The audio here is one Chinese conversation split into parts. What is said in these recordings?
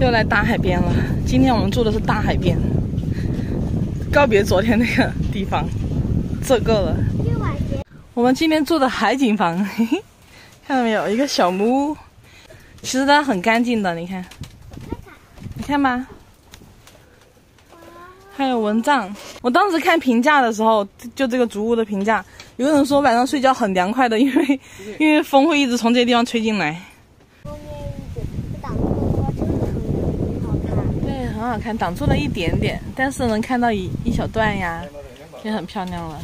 又来大海边了。今天我们住的是大海边，告别昨天那个地方，这个了。我们今天住的海景房，嘿嘿，看到没有？一个小木屋，其实它很干净的，你看，你看吧。还有蚊帐。我当时看评价的时候，就这个竹屋的评价，有人说晚上睡觉很凉快的，因为因为风会一直从这个地方吹进来。对，很好看，挡住了一点点，但是能看到一一小段呀，也很漂亮了。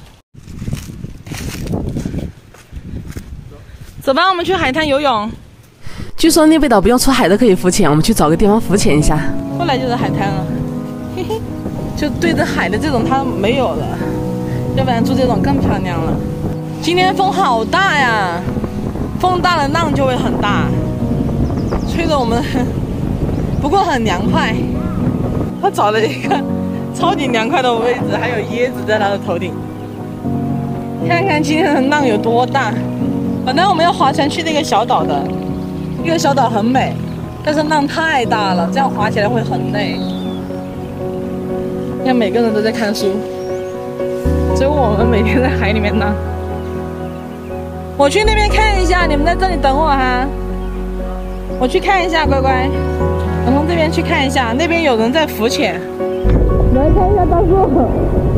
走吧，我们去海滩游泳。据说那味岛不用出海都可以浮潜，我们去找个地方浮潜一下。后来就是海滩了，嘿嘿。就对着海的这种它没有了，要不然住这种更漂亮了。今天风好大呀，风大了浪就会很大，吹得我们，不过很凉快。他找了一个超级凉快的位置，还有椰子在他的头顶。看看今天的浪有多大。本来我们要划船去那个小岛的，那个小岛很美，但是浪太大了，这样划起来会很累。你看每个人都在看书，只有我们每天在海里面浪。我去那边看一下，你们在这里等我哈。我去看一下，乖乖，这边去看一下，那边有人在浮潜。来看一下大叔，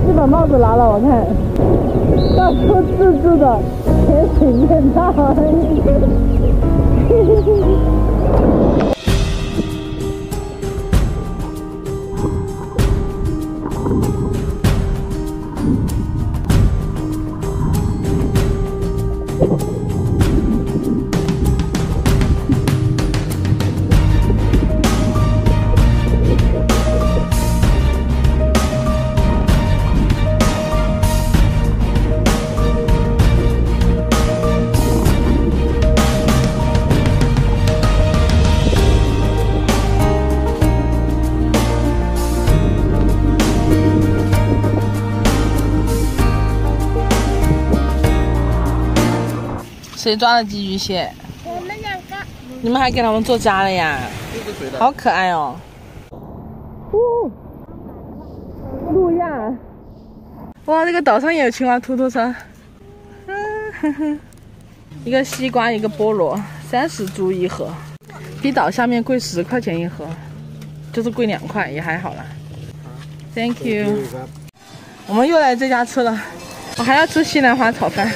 你把帽子拿了，我看。大叔自制的潜水面罩。谁抓的寄居蟹？我们两个。你们还给他们做家了呀？好可爱哦！哦，路亚。哇，这个岛上也有青蛙突突车。嗯哼哼。一个西瓜，一个菠萝，三十铢一盒，比岛下面贵十块钱一盒，就是贵两块，也还好啦。Thank you。我们又来这家吃了，我还要吃西兰花炒饭。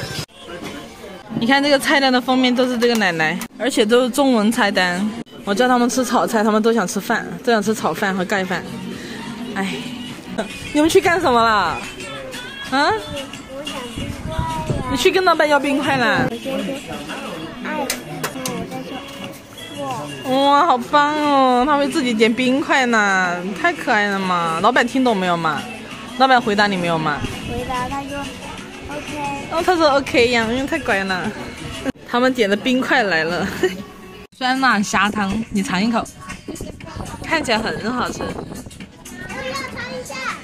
你看这个菜单的封面都是这个奶奶，而且都是中文菜单。我叫他们吃炒菜，他们都想吃饭，都想吃炒饭和盖饭。哎，你们去干什么了？啊？我想冰块。你去跟老板要冰块啦？哇，好棒哦！他会自己点冰块呢，太可爱了嘛！老板听懂没有嘛？老板回答你没有嘛？回答他说。哦，他说 OK 呀，因为太乖了。他们点的冰块来了，酸辣虾汤，你尝一口，看起来很好吃。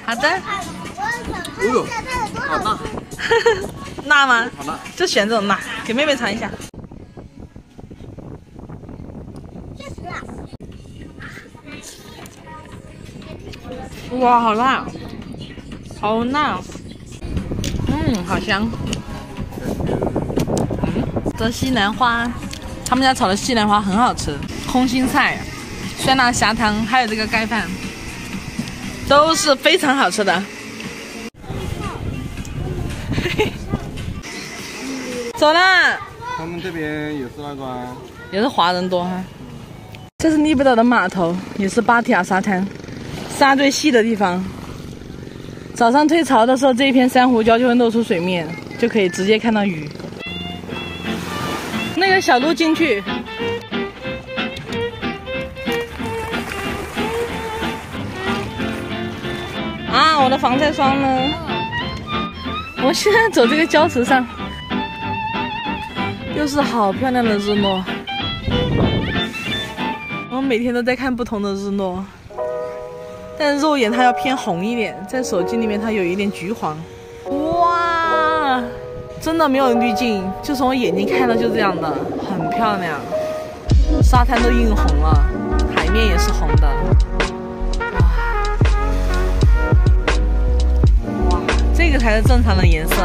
好的。哎呦，好辣。辣吗？好辣。就选这种辣，给妹妹尝一下。哇，好辣，好辣。嗯，好香。嗯，这西兰花，他们家炒的西兰花很好吃。空心菜、酸辣虾汤，还有这个盖饭，都是非常好吃的。走啦。他们这边也是那个，啊也是华人多哈。这是利布岛的码头，也是芭提雅沙滩，沙最细的地方。早上退潮的时候，这一片珊瑚礁就会露出水面，就可以直接看到鱼。那个小路进去。啊，我的防晒霜呢？我现在走这个礁石上，又是好漂亮的日落。我每天都在看不同的日落。但是肉眼它要偏红一点在手机里面它有一点橘黄。哇真的没有滤镜就从我眼睛看到就这样的很漂亮。沙滩都映红了海面也是红的。哇这个才是正常的颜色。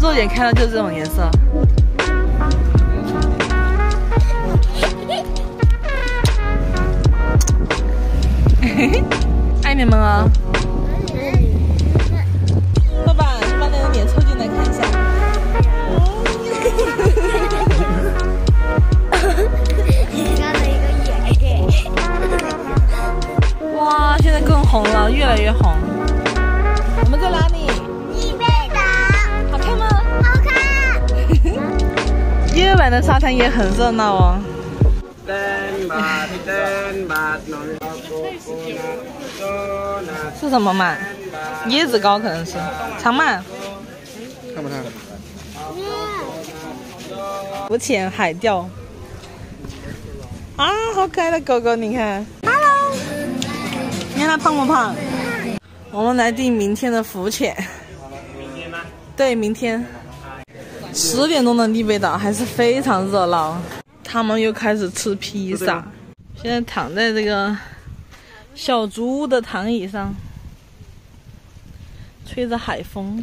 肉眼看到就是这种颜色。嘿 嘿你们啊！爸爸，你把那个脸凑近来看一下。哇，现在更红了，越来越红。我们在哪里？立贝岛，好看吗？好看。夜晚的沙滩也很热闹哦。是什么嘛？椰子糕可能是，尝嘛？看不看？浮潜海钓。啊，好可爱的狗狗，你看。Hello。你看它胖不胖？我们来定明天的浮潜。明天吗？对，明天。十点钟的丽贝岛还是非常热闹。他们又开始吃披萨。现在躺在这个小竹屋的躺椅上，吹着海风。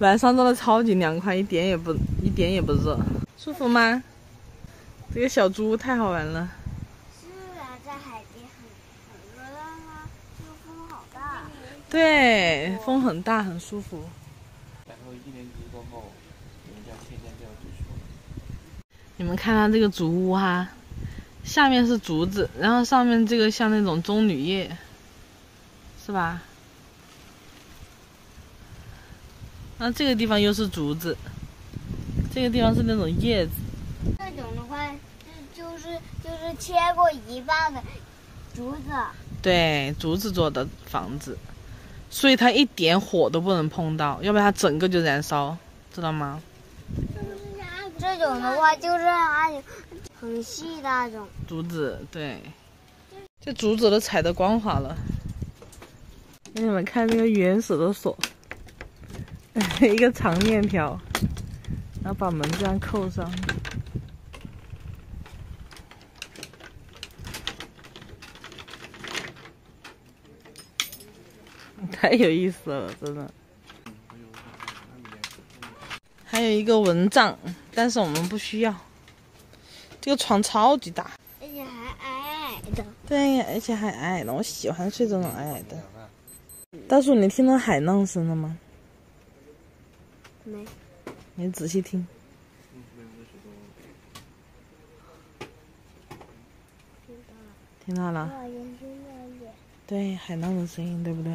晚上真的超级凉快，一点也不一点也不热，舒服吗？这个小猪太好玩了。是啊，在海边很很热浪啊，这个风好大。对，风很大，很舒服。然后一年级过后，人家天天这样读书。你们看它这个竹屋哈，下面是竹子，然后上面这个像那种棕榈叶，是吧？那这个地方又是竹子，这个地方是那种叶子。这种的话，就就是就是切过一半的竹子。对，竹子做的房子，所以它一点火都不能碰到，要不然它整个就燃烧，知道吗？这种的话就是那种很细的那种。竹子，对，这竹子都踩得光滑了。给你们看那个原始的锁，一个长链条，然后把门这样扣上。太有意思了，真的。还有一个蚊帐，但是我们不需要。这个床超级大，而且还矮矮的。对，而且还矮矮的，我喜欢睡这种矮矮的。大叔，你听到海浪声了吗？没。你仔细听。听到了。对，海浪的声音，对不对？